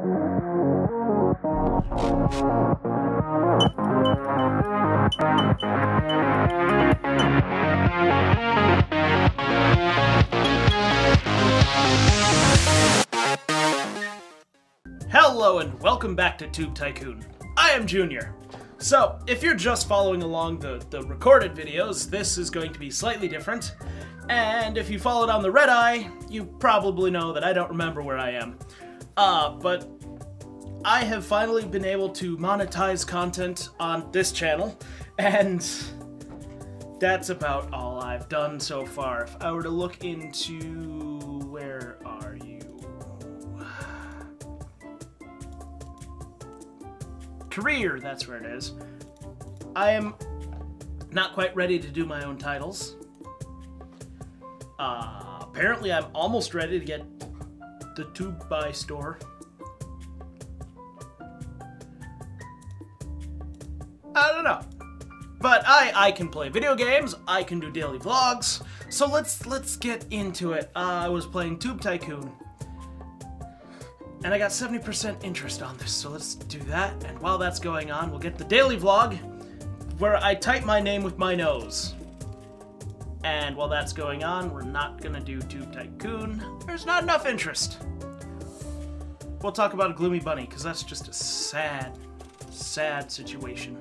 Hello and welcome back to Tube Tycoon. I am Junior. So, if you're just following along the, the recorded videos, this is going to be slightly different. And if you followed on the red eye, you probably know that I don't remember where I am. Uh, but I have finally been able to monetize content on this channel, and that's about all I've done so far. If I were to look into where are you? Career, that's where it is. I am not quite ready to do my own titles. Uh, apparently, I'm almost ready to get the Tube Buy store. I don't know. But I I can play video games. I can do daily vlogs. So let's let's get into it. Uh, I was playing Tube Tycoon, and I got 70% interest on this. So let's do that. And while that's going on, we'll get the daily vlog, where I type my name with my nose. And while that's going on, we're not gonna do Tube Tycoon. There's not enough interest. We'll talk about a Gloomy Bunny, because that's just a sad, sad situation.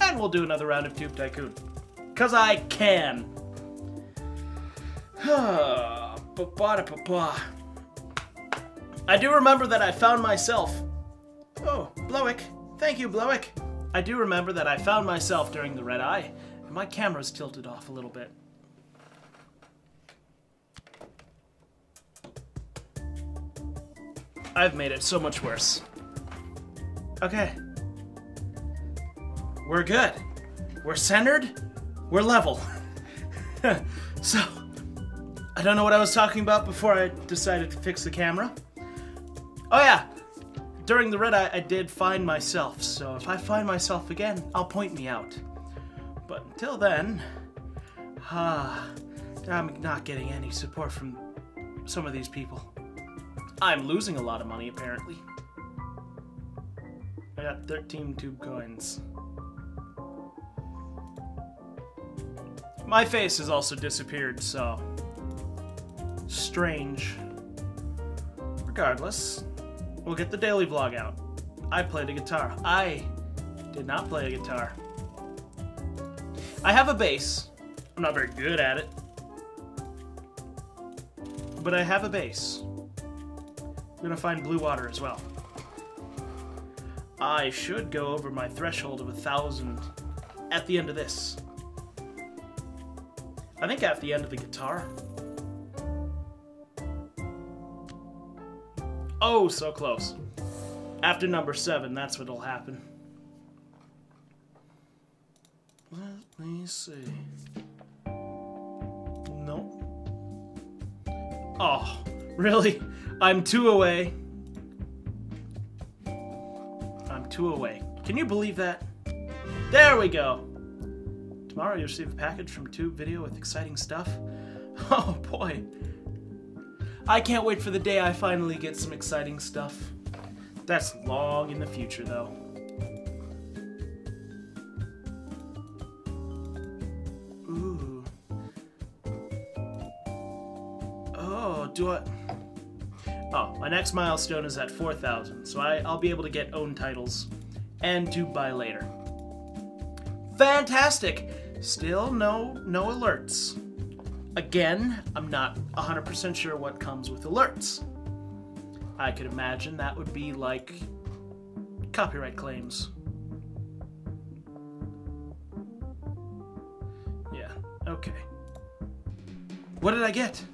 And we'll do another round of Tube Tycoon. Because I can. I do remember that I found myself. Oh, Blowick. Thank you, Blowick. I do remember that I found myself during the red eye, and my camera's tilted off a little bit. I've made it so much worse. Okay. We're good. We're centered. We're level. so, I don't know what I was talking about before I decided to fix the camera. Oh yeah, during the red eye, I did find myself, so if I find myself again, I'll point me out. But until then, ah, I'm not getting any support from some of these people. I'm losing a lot of money, apparently. I got 13 tube coins. My face has also disappeared, so... Strange. Regardless, we'll get the daily vlog out. I played a guitar. I did not play a guitar. I have a bass. I'm not very good at it. But I have a bass. I'm gonna find blue water as well. I should go over my threshold of a thousand at the end of this. I think at the end of the guitar. Oh, so close. After number seven, that's what'll happen. Let me see. No. Oh, really? I'm two away. I'm two away. Can you believe that? There we go. Tomorrow you'll receive a package from Tube Video with exciting stuff. Oh boy. I can't wait for the day I finally get some exciting stuff. That's long in the future though. Ooh. Oh, do I... Oh, my next milestone is at 4,000, so I, I'll be able to get own titles and to buy later. Fantastic! Still no no alerts. Again, I'm not 100% sure what comes with alerts. I could imagine that would be like copyright claims. Yeah, okay. What did I get?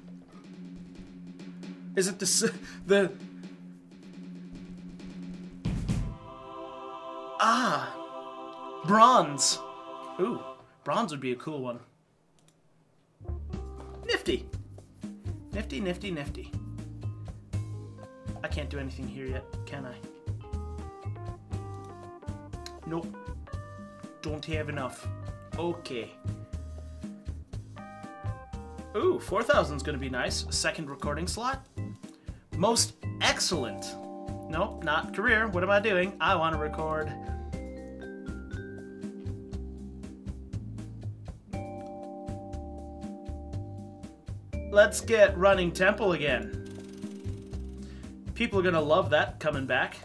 Is it the the Ah, bronze. Ooh, bronze would be a cool one. Nifty, nifty, nifty. I can't do anything here yet, can I? Nope. Don't have enough. Okay. Ooh, 4,000 is going to be nice. Second recording slot. Most excellent. Nope, not career. What am I doing? I want to record. Let's get running temple again. People are gonna love that coming back.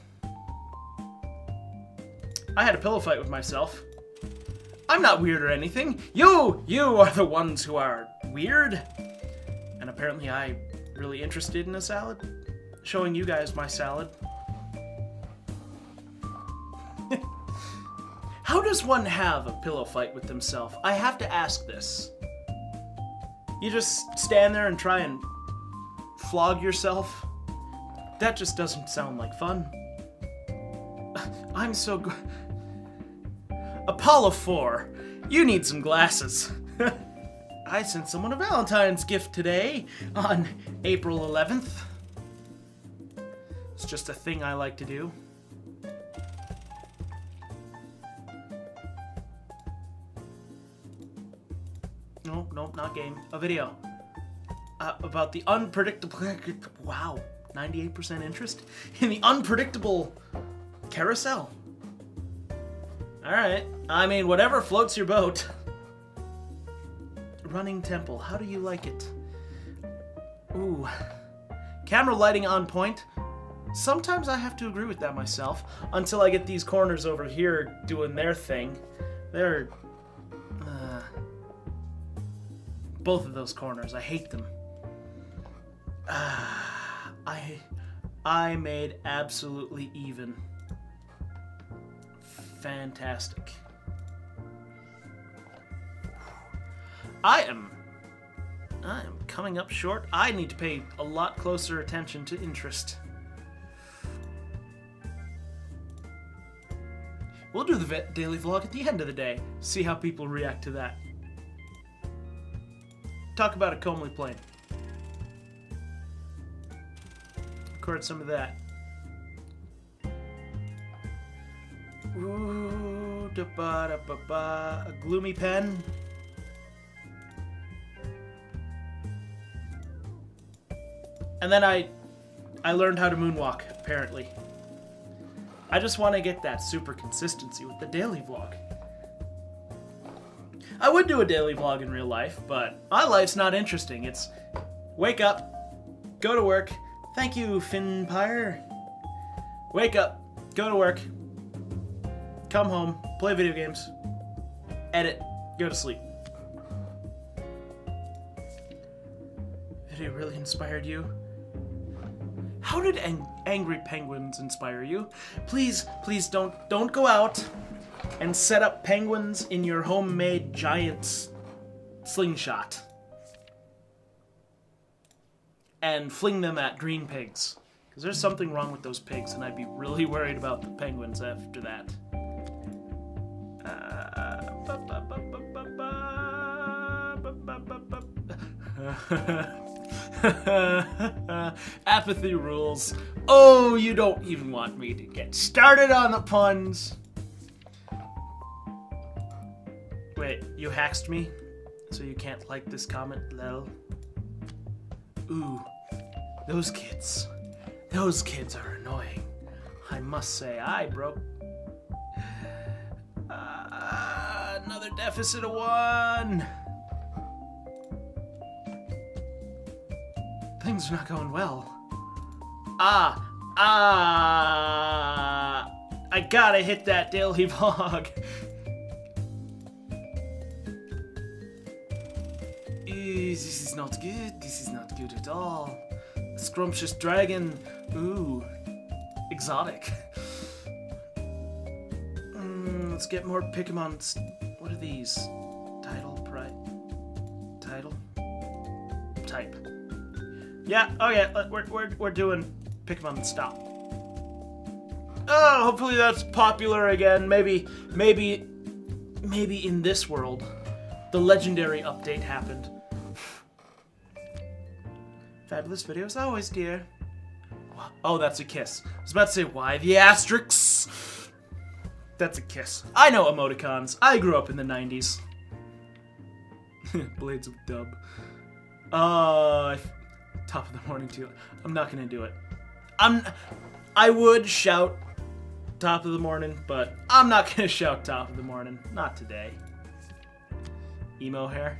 I had a pillow fight with myself. I'm not weird or anything. You, you are the ones who are weird. And apparently I'm really interested in a salad. Showing you guys my salad. How does one have a pillow fight with themselves? I have to ask this. You just stand there and try and flog yourself? That just doesn't sound like fun. I'm so good. Apollo 4, you need some glasses. I sent someone a Valentine's gift today on April 11th. It's just a thing I like to do. No, game. A video. Uh, about the unpredictable. Wow, 98% interest in the unpredictable carousel. Alright. I mean, whatever floats your boat. Running temple. How do you like it? Ooh. Camera lighting on point. Sometimes I have to agree with that myself until I get these corners over here doing their thing. They're. Both of those corners. I hate them. Uh, I. I made absolutely even. Fantastic. I am I am coming up short. I need to pay a lot closer attention to interest. We'll do the daily vlog at the end of the day. See how people react to that. Talk about a comely plane. Record some of that. Ooh, da -ba -da -ba -ba. A gloomy pen. And then I, I learned how to moonwalk, apparently. I just want to get that super consistency with the daily vlog. I would do a daily vlog in real life, but my life's not interesting. It's wake up, go to work. Thank you, Finpire. Wake up, go to work, come home, play video games, edit, go to sleep. Video really inspired you? How did ang angry penguins inspire you? Please, please don't don't go out and set up penguins in your homemade giant slingshot and fling them at green pigs. Because there's something wrong with those pigs, and I'd be really worried about the penguins after that. Apathy rules. Oh, you don't even want me to get started on the puns. Wait, you hacked me? So you can't like this comment, lel? Ooh, those kids. Those kids are annoying. I must say, I broke... Uh, another deficit of one! Things are not going well. Ah, ah, I gotta hit that daily vlog. This is not good. This is not good at all. A scrumptious dragon. Ooh, exotic. Mm, let's get more Pokemon. What are these? Title, pride, title, type. Yeah, okay, we're, we're, we're doing Pikmin Stop. Oh, hopefully that's popular again. Maybe, maybe, maybe in this world, the legendary update happened. Fabulous videos always, dear. Oh, that's a kiss. I was about to say, why the asterisks? That's a kiss. I know emoticons. I grew up in the 90s. Blades of Dub. Uh, top of the morning to you. I'm not gonna do it. I'm. I would shout top of the morning, but I'm not gonna shout top of the morning. Not today. Emo hair.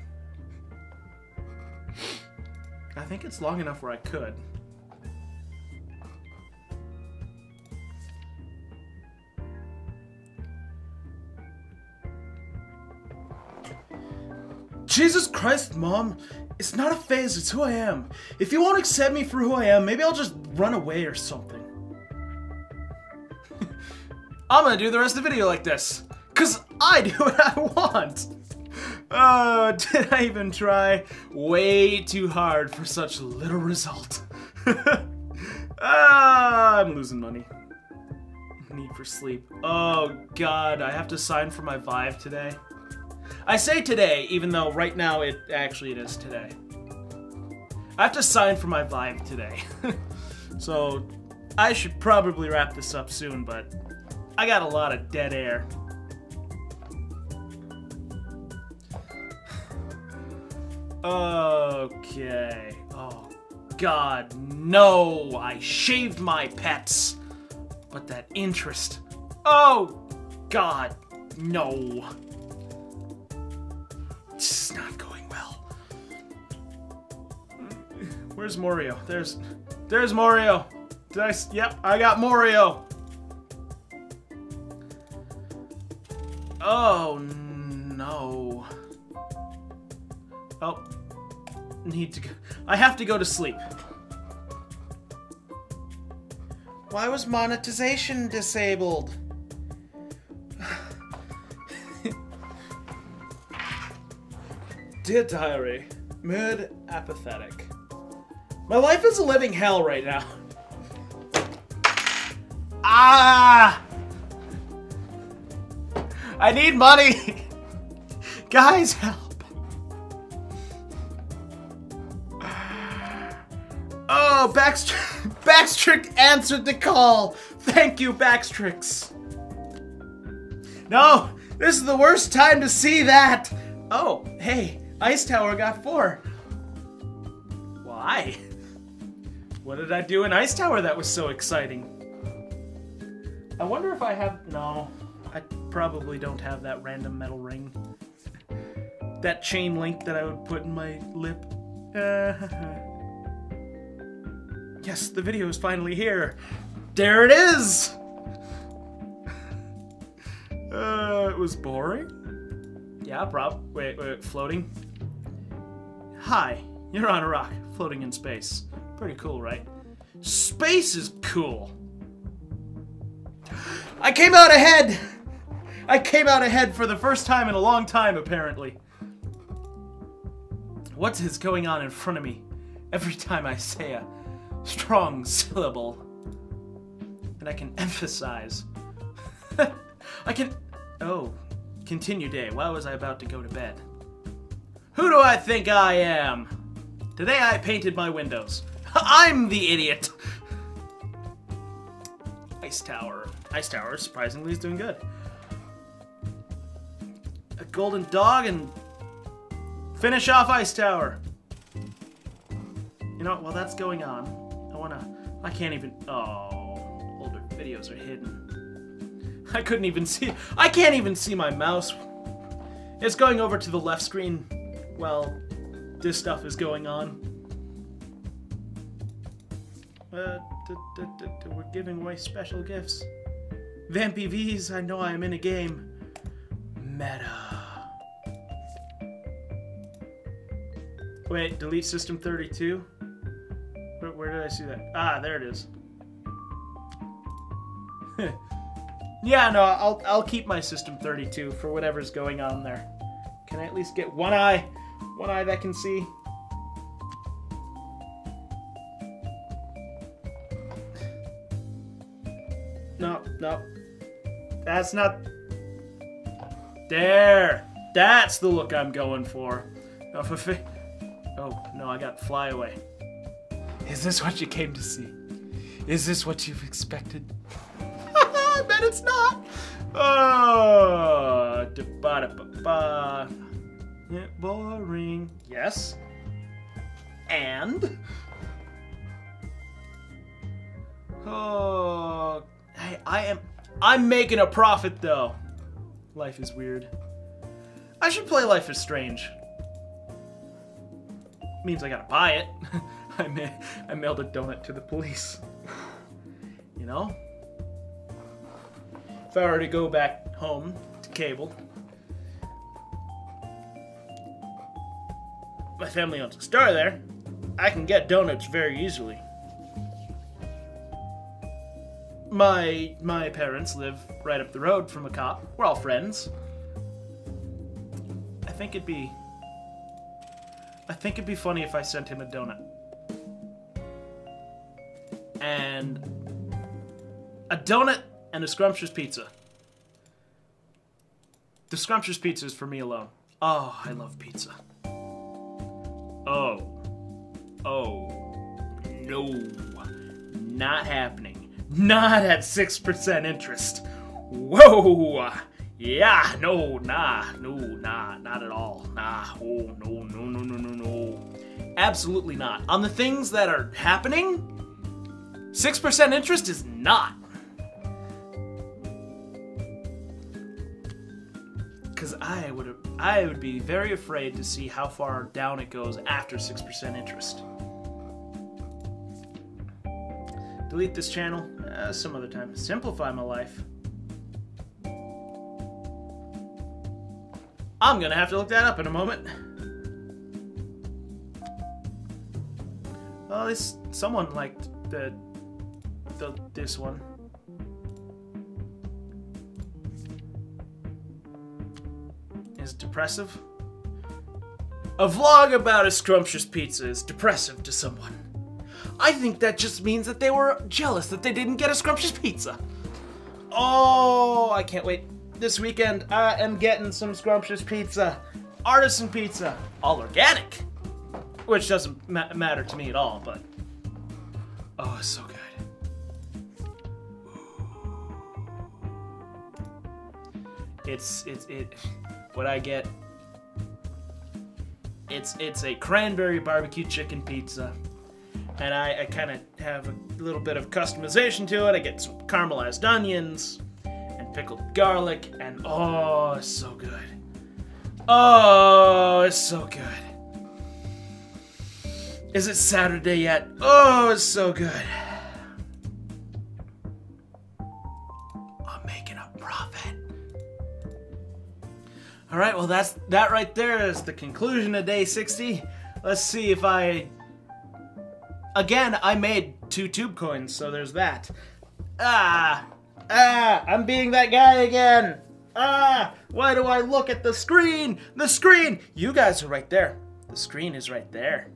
I think it's long enough where I could. Jesus Christ, Mom. It's not a phase, it's who I am. If you won't accept me for who I am, maybe I'll just run away or something. I'm gonna do the rest of the video like this. Cause I do what I want. Oh, did I even try? Way too hard for such little result. ah, I'm losing money. Need for sleep. Oh god, I have to sign for my Vive today. I say today, even though right now it actually it is today. I have to sign for my Vive today. so I should probably wrap this up soon, but I got a lot of dead air. Okay. Oh, God, no! I shaved my pets! But that interest. Oh, God, no. This is not going well. Where's Morio? There's, there's Morio. Did I? Yep, I got Morio. Oh need to go. I have to go to sleep. Why was monetization disabled? Dear diary, mood apathetic. My life is a living hell right now. Ah! I need money! Guys, help! Oh, Backstr Backstrick answered the call! Thank you, Backstrix! No! This is the worst time to see that! Oh, hey, Ice Tower got four. Why? What did I do in Ice Tower that was so exciting? I wonder if I have... No, I probably don't have that random metal ring. That chain link that I would put in my lip. Uh, yes, the video is finally here. There it is! Uh, it was boring? Yeah, prob. Wait, wait, floating? Hi, you're on a rock, floating in space. Pretty cool, right? Space is cool! I came out ahead! I came out ahead for the first time in a long time, apparently. What is going on in front of me every time I say a strong syllable? And I can emphasize. I can. Oh, continue day. Why was I about to go to bed? Who do I think I am? Today I painted my windows. I'm the idiot. Ice Tower. Ice Tower, surprisingly, is doing good. A golden dog and finish off Ice Tower. You know what? While that's going on, I wanna. I can't even. Oh, older videos are hidden. I couldn't even see. I can't even see my mouse. It's going over to the left screen while this stuff is going on. Uh, we're giving away special gifts. Vampy V's, I know I am in a game. Meta. Wait, delete system 32? Where, where did I see that? Ah, there it is. yeah, no, I'll, I'll keep my system 32 for whatever's going on there. Can I at least get one eye? One eye that can see? No, no. That's not... There! That's the look I'm going for. Oh, no, I got fly away. Is this what you came to see? Is this what you've expected? I bet it's not! Oh, da ba. Yeah, boring. Yes. And Oh, hey, I am. I'm making a profit though. Life is weird. I should play Life is Strange. Means I gotta buy it. I, ma- I mailed a donut to the police. you know? If I were to go back home to cable, my family owns a store there. I can get donuts very easily. My my parents live right up the road from a cop. We're all friends. I think it'd be I think it'd be funny if I sent him a donut. And a donut and a scrumptious pizza. The scrumptious pizza is for me alone. Oh, I love pizza. Oh. Oh. No. Not happening. Not at 6% interest. Whoa! Yeah, no, nah, no, nah, not at all. Nah, oh, no, no, no, no, no, no. Absolutely not. On the things that are happening, 6% interest is not. Because I would I would be very afraid to see how far down it goes after 6% interest. Delete this channel uh, some other time. Simplify my life. I'm gonna have to look that up in a moment. Well, at least someone liked the, this one. Is depressive? A vlog about a scrumptious pizza is depressive to someone. I think that just means that they were jealous that they didn't get a scrumptious pizza. Oh, I can't wait. This weekend, I am getting some scrumptious pizza. Artisan pizza. All organic. Which doesn't ma matter to me at all, but... Oh, it's so good. It's, it's, it... What I get... It's, it's a cranberry barbecue chicken pizza and I, I kind of have a little bit of customization to it. I get some caramelized onions and pickled garlic, and oh, it's so good. Oh, it's so good. Is it Saturday yet? Oh, it's so good. All right, well that's that right there is the conclusion of day 60. Let's see if I Again, I made two tube coins, so there's that. Ah! Ah! I'm being that guy again! Ah! Why do I look at the screen? The screen! You guys are right there. The screen is right there.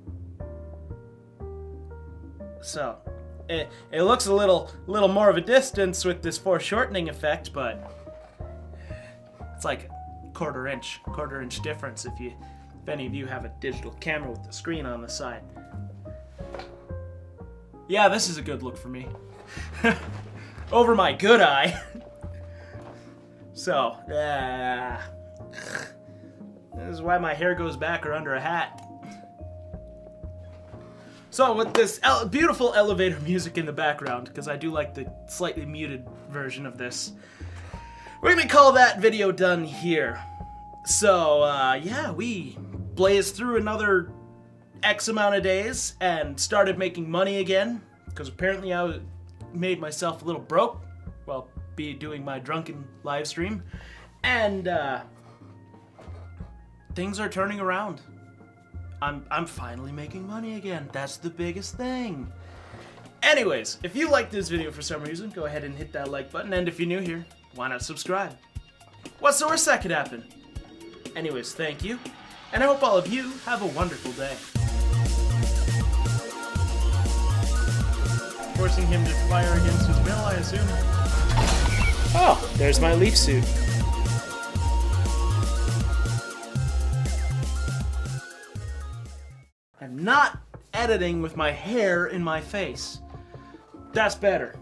So, it, it looks a little, little more of a distance with this foreshortening effect, but it's like quarter inch, quarter inch difference if you, if any of you have a digital camera with the screen on the side. Yeah, this is a good look for me. Over my good eye. so, yeah. This is why my hair goes back or under a hat. So with this ele beautiful elevator music in the background, because I do like the slightly muted version of this, we're gonna call that video done here. So, uh, yeah, we blazed through another X amount of days and started making money again because apparently I made myself a little broke while be doing my drunken live stream and uh, things are turning around. I'm, I'm finally making money again. That's the biggest thing. Anyways, if you liked this video for some reason, go ahead and hit that like button. And if you're new here, why not subscribe? What's the worst that could happen? Anyways, thank you. And I hope all of you have a wonderful day. forcing him to fire against his will, I assume. Oh, there's my leaf suit. I'm not editing with my hair in my face. That's better.